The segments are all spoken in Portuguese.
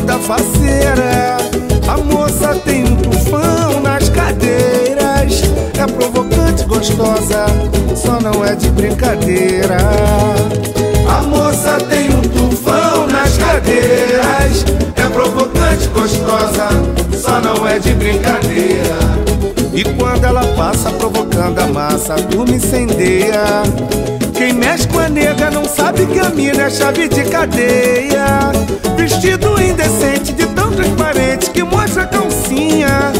toda faceira. A moça tem um tufão nas cadeiras. É provocante, gostosa, só não é de brincadeira. A moça tem um tufão nas cadeiras. É provocante, gostosa, só não é de brincadeira. E quando ela passa provocando a massa, tu me incendeia. Quem mexe com a nega não sabe que a mina é chave de cadeia. Calcinha.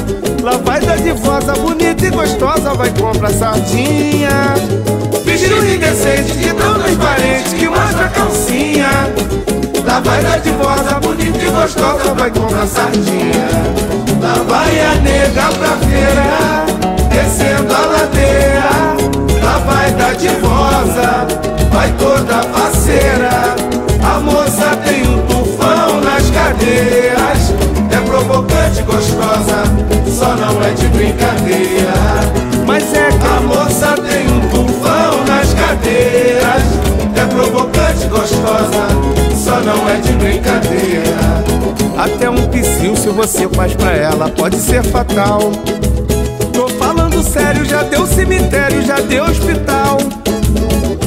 Lá vai da divosa, bonita e gostosa, vai comprar sardinha. Vestido indecente de tão transparente que mostra calcinha. Lá vai da divosa, bonita e gostosa, vai comprar sardinha. Lá vai a nega pra feira, descendo a ladeira. Lá vai da divosa, vai toda faceira. A moça tem um tufão nas cadeiras. Gostosa, só não é de brincadeira. Mas é que a moça tem um tufão nas cadeiras. É provocante, gostosa, só não é de brincadeira. Até um psil se você faz pra ela pode ser fatal. Tô falando sério, já deu cemitério, já deu hospital.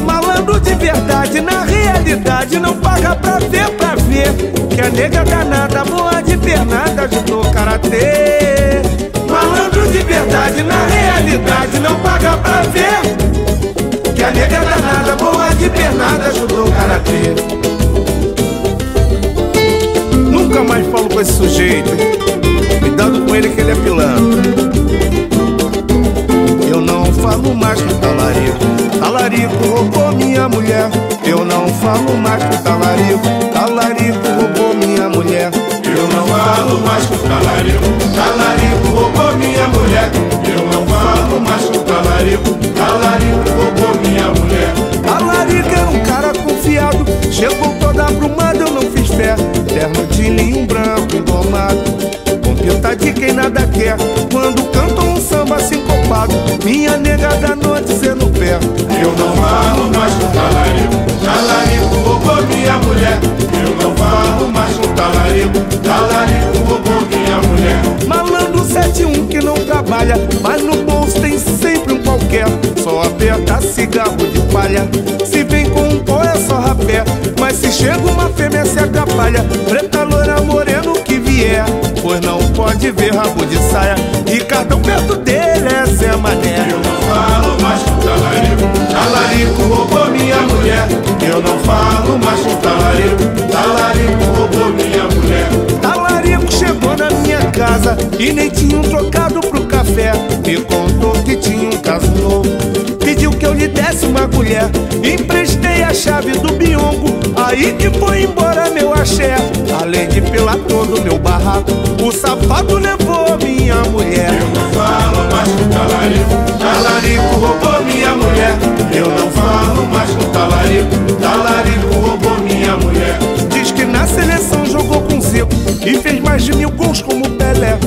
Malandro de verdade, na realidade, não paga pra ver, pra ver. Que a nega danada, boa pernada, ajudou karatê. Malandro de verdade, na realidade, não paga pra ver. Que a nega danada, boa de pernada, ajudou karatê. Nunca mais falo com esse sujeito. Cuidado com ele que ele é pilantra. Eu não falo mais com talarico. Talarico roubou minha mulher. Eu não falo mais com. Talarico talarico. Talarico roubou minha mulher. Eu não falo mais com talarico. Talarico roubou minha mulher. Talarico era um cara confiado. Chegou toda aprumada, eu não fiz fé. Terno de linho branco engomado. Com pinta de quem nada quer. Quando cantam um samba sincopado. Minha nega da noite no pé. Mas no bolso tem sempre um qualquer. Só aperta cigarro de palha. Se vem com um pó é só rapé. Mas se chega uma fêmea se atrapalha. Preta, loira, moreno que vier. Pois não pode ver rabo de saia. E cartão perto dele é Zé Mané. Casa e nem tinha um trocado pro café. Me contou que tinha um caso novo. Pediu que eu lhe desse uma colher. Emprestei a chave do biongo. Aí que foi embora meu axé. Além de pelar todo meu barraco, o safado levou minha mulher. Eu não falo mais com talarico. Talarico roubou minha mulher. Eu não falo mais com talarico. Talarico roubou minha mulher. Diz que na seleção jogou com Zico e fez mais de mil gols como Pelé.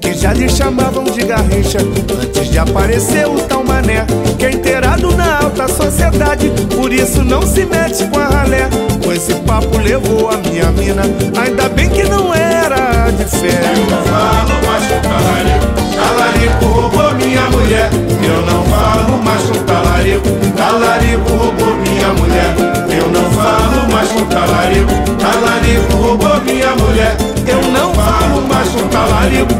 Que já lhe chamavam de Garrincha antes de aparecer o tal Mané. Que é inteirado na alta sociedade, por isso não se mete com a ralé. Com esse papo levou a minha mina, ainda bem que não era de fé. love you.